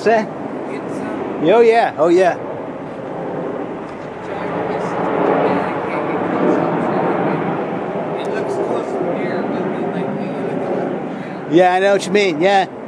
What's that? Oh yeah. Oh yeah. Yeah, I know what you mean. Yeah.